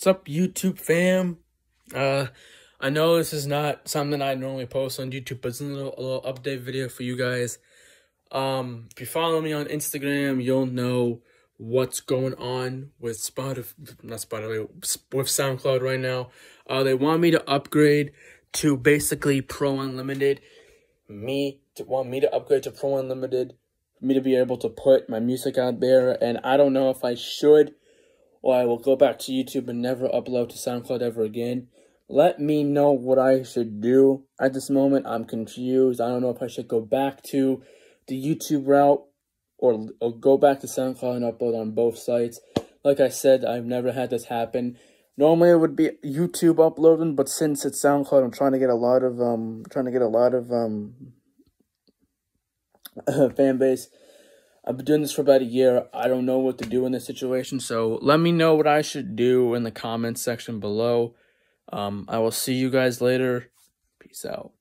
What's up, YouTube fam? Uh, I know this is not something I normally post on YouTube, but it's a little, a little update video for you guys. Um, if you follow me on Instagram, you'll know what's going on with Spotify, not Spotify, with SoundCloud right now. Uh, they want me to upgrade to basically Pro Unlimited. Me to want me to upgrade to Pro Unlimited, me to be able to put my music out there, and I don't know if I should or I will go back to YouTube and never upload to SoundCloud ever again. Let me know what I should do. At this moment, I'm confused. I don't know if I should go back to the YouTube route or, or go back to SoundCloud and upload on both sites. Like I said, I've never had this happen. Normally it would be YouTube uploading, but since it's SoundCloud, I'm trying to get a lot of um trying to get a lot of um fan base. I've been doing this for about a year. I don't know what to do in this situation. So let me know what I should do in the comments section below. Um, I will see you guys later. Peace out.